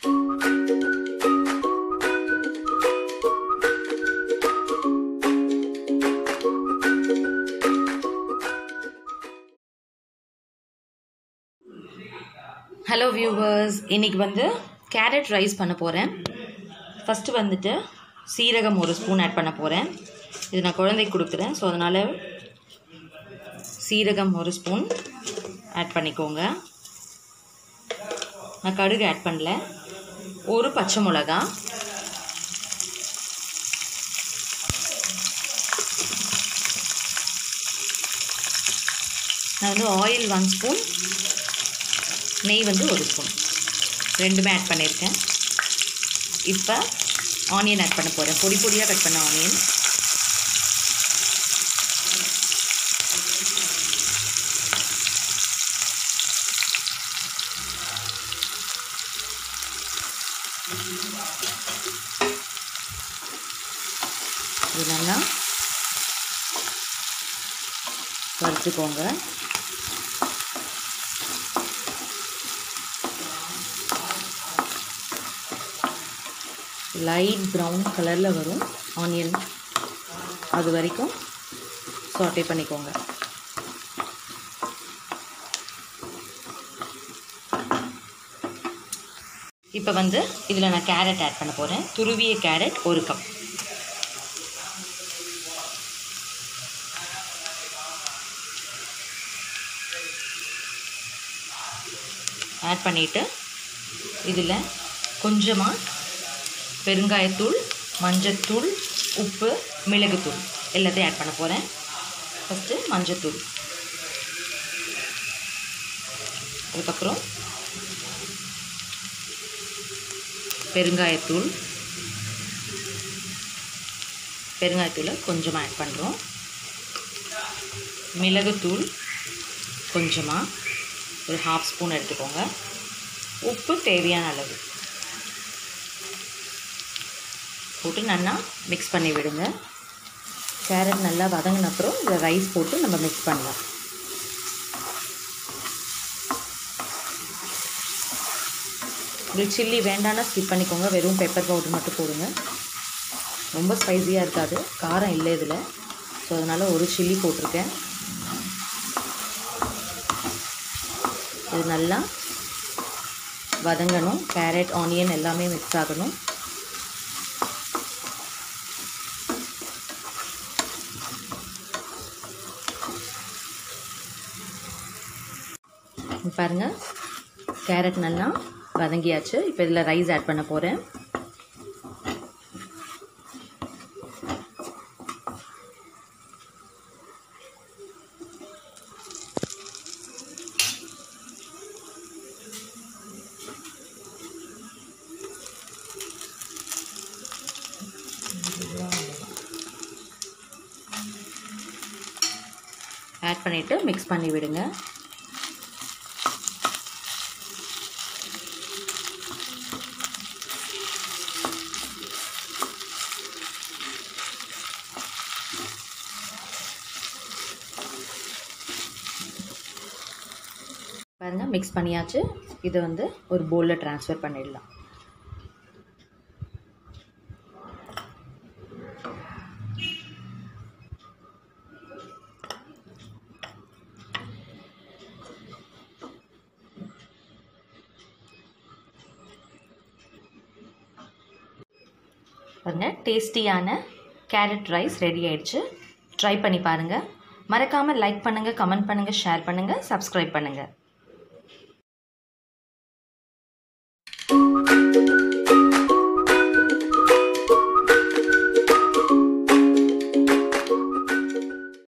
Hello viewers இன்றைக்கி வந்து carrot rice பண்ண போகிறேன் ஃபஸ்ட்டு வந்துட்டு சீரகம் ஒரு ஸ்பூன் ஆட் பண்ண போகிறேன் இது நான் குழந்தைக்கு கொடுக்குறேன். ஸோ அதனால் சீரகம் ஒரு ஸ்பூன் ஆட் பண்ணிக்கோங்க. நான் கடுகு ஆட் பண்ணல. ஒரு பச்சை மிளகா. நான் வந்து ஆயில் ஒன் ஸ்பூன் நெய் வந்து ஒரு ஸ்பூன் ரெண்டுமே ஆட் பண்ணியிருக்கேன். இப்போ ஆனியன் ஆட் பண்ண போகிறேன் பொடி பொடியாக கட் பண்ண ஆனியன் இது நல்லா வறுத்துக்கோங்க லைட் ப்ரௌன் கலரில் வரும். ஆனியன் அது வரைக்கும் சாட்டே பண்ணிக்கோங்க. இப்போ வந்து இதில் நான் கேரட் ஆட் பண்ண போகிறேன் துருவிய கேரட் ஒரு கப். ஆட் பண்ணிவிட்டு இதில் கொஞ்சமாக பெருங்காயத்தூள் மஞ்சத்தூள் உப்பு மிளகுத்தூள் எல்லாத்தையும் ஆட் பண்ண போகிறேன் ஃபஸ்ட்டு மஞ்சத்தூள். அதுக்கப்புறம் பெருங்காயத்தூள். பெருங்காயத்தூளை கொஞ்சமாக ஆட் பண்ணுறோம் மிளகுத்தூள் கொஞ்சமாக ஒரு ஹாஃப் ஸ்பூன் எடுத்துக்கோங்க. உப்பு தேவையான அளவு. போட்டு நல்லா மிக்ஸ் பண்ணி விடுங்க. கேரட் நல்லா வதங்கின அப்புறம் ரைஸ் போட்டு நம்ம மிக்ஸ் பண்ணலாம். உங்களுக்கு சில்லி வேண்டாம்னா ஸ்கிப் பண்ணிக்கோங்க. வெறும் பெப்பர் பவுடர் மட்டும் போடுங்க. ரொம்ப ஸ்பைஸியாக இருக்காது. காரம் இல்லை இதில். ஸோ அதனால் ஒரு சில்லி போட்டிருக்கேன். இது நல்லா வதங்கணும். கேரட் ஆனியன் எல்லாமே மிக்ஸ் ஆகணும். பாருங்கள் கேரட் நல்லா வதங்கியாச்சு. இப்போ இதில் ரைஸ் ஆட் பண்ண போகிறேன் ஆட் பண்ணிவிட்டு மிக்ஸ் பண்ணி விடுங்க. பாருங்கள் மிக்ஸ் பண்ணியாச்சு. இதை வந்து ஒரு பவுலில் ட்ரான்ஸ்ஃபர் பண்ணிடலாம். பாருங்கள் டேஸ்டியான கேரட் ரைஸ் ரெடி ஆயிடுச்சு. ட்ரை பண்ணி பாருங்கள் மறக்காமல் லைக் பண்ணுங்கள் கமெண்ட் பண்ணுங்கள் ஷேர் பண்ணுங்கள் சப்ஸ்கிரைப் பண்ணுங்கள்